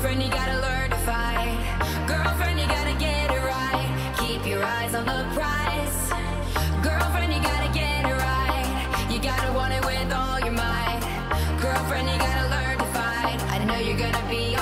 Girlfriend, you gotta learn to fight. Girlfriend, you gotta get it right. Keep your eyes on the prize. Girlfriend, you gotta get it right. You gotta want it with all your might. Girlfriend, you gotta learn to fight. I know you're gonna be